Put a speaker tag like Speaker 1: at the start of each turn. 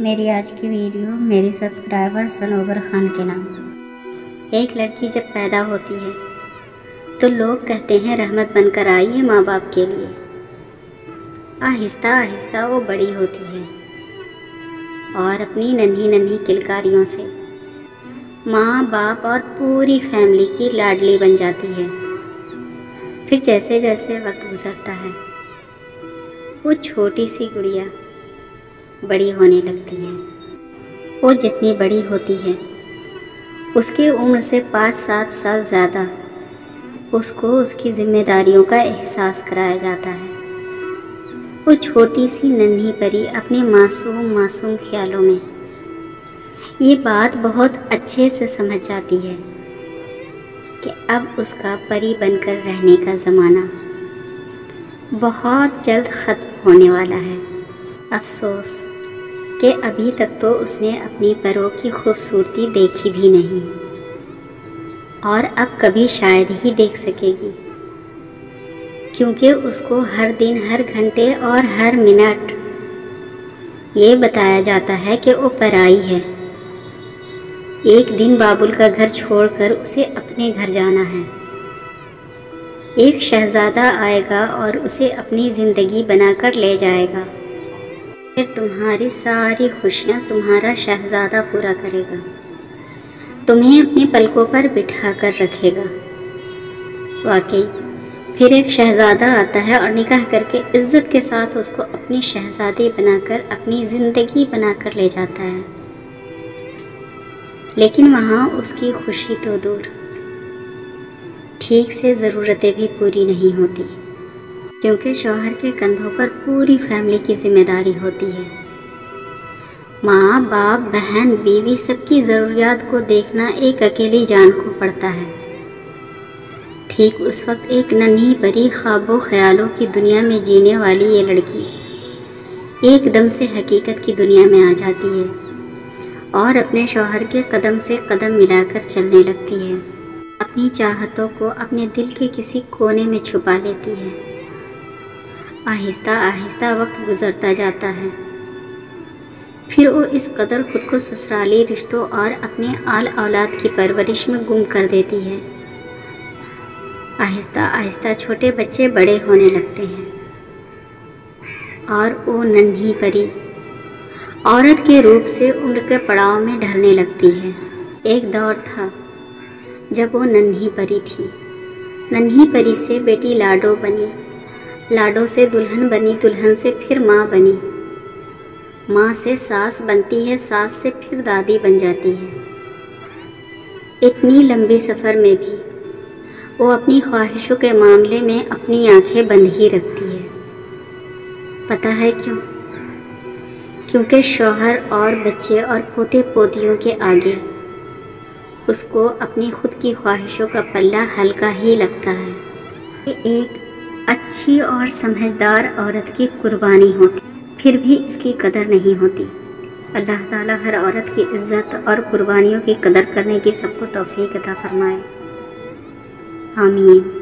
Speaker 1: मेरी आज की वीडियो मेरी सब्सक्राइबर सनोबर खान के नाम। एक लड़की जब पैदा होती है तो लोग कहते हैं, रहमत बनकर आई है माँ बाप के लिए। आहिस्ता आहिस्ता वो बड़ी होती है और अपनी नन्ही नन्ही किलकारियों से माँ बाप और पूरी फैमिली की लाडली बन जाती है। फिर जैसे जैसे वक्त गुजरता है, वो छोटी सी गुड़िया बड़ी होने लगती है। वो जितनी बड़ी होती है, उसकी उम्र से पाँच सात साल ज़्यादा, उसको उसकी जिम्मेदारियों का एहसास कराया जाता है। वो छोटी सी नन्ही परी अपने मासूम मासूम ख्यालों में, ये बात बहुत अच्छे से समझ जाती है कि अब उसका परी बनकर रहने का ज़माना बहुत जल्द ख़त्म होने वाला है। अफसोस। कि अभी तक तो उसने अपनी परों की खूबसूरती देखी भी नहीं। और अब कभी शायद ही देख सकेगी। क्योंकि उसको हर दिन, हर घंटे और हर मिनट ये बताया जाता है कि वो पराई है। एक दिन बाबुल का घर छोड़कर उसे अपने घर जाना है। एक शहज़ादा आएगा और उसे अपनी ज़िंदगी बनाकर ले जाएगा। फिर तुम्हारी सारी खुशियाँ तुम्हारा शहज़ादा पूरा करेगा। तुम्हें अपने पलकों पर बिठा कर रखेगा। वाकई, फिर एक शहज़ादा आता है और निकाह करके इज़्ज़त के साथ उसको अपनी शहज़ादी बनाकर, अपनी ज़िंदगी बनाकर ले जाता है। लेकिन वहाँ उसकी खुशी तो दूर। ठीक से ज़रूरतें भी पूरी नहीं होती। क्योंकि शौहर के कंधों पर पूरी फैमिली की ज़िम्मेदारी होती है। माँ, बाप, बहन, बीवी सबकी ज़रूरियात को देखना एक अकेली जान को पड़ता है। ठीक उस वक्त एक नन्ही बड़ी ख्वाबों, ख्यालों की दुनिया में जीने वाली ये लड़की एकदम से हकीकत की दुनिया में आ जाती है और अपने शौहर के कदम से कदम मिलाकर चलने लगती है। अपनी चाहतों को अपने दिल के किसी कोने में छुपा लेती है। आहिस्ता आहिस्ता वक्त गुजरता जाता है। फिर वो इस कदर खुद को ससुराली रिश्तों और अपने आल औलाद की परवरिश में गुम कर देती है। आहिस्ता आहिस्ता छोटे बच्चे बड़े होने लगते हैं। और वो नन्ही परी औरत के रूप से उम्र के पड़ाव में ढलने लगती है। एक दौर था जब वो नन्ही परी थी। नन्ही परी से बेटी लाडो बनी। लाडो से दुल्हन बनी, दुल्हन से फिर माँ बनी। माँ से सास बनती है, सास से फिर दादी बन जाती है। इतनी लंबी सफ़र में भी वो अपनी ख्वाहिशों के मामले में अपनी आँखें बंद ही रखती है। पता है क्यों? क्योंकि शौहर और बच्चे और पोते पोतियों के आगे उसको अपनी खुद की ख्वाहिशों का पल्ला हल्का ही लगता है। एक अच्छी और समझदार औरत की कुर्बानी होती, फिर भी इसकी कदर नहीं होती। अल्लाह ताला हर औरत की इज़्ज़त और कुर्बानियों की कदर करने की सबको तोफ़ी अदा फरमाए। आमीन।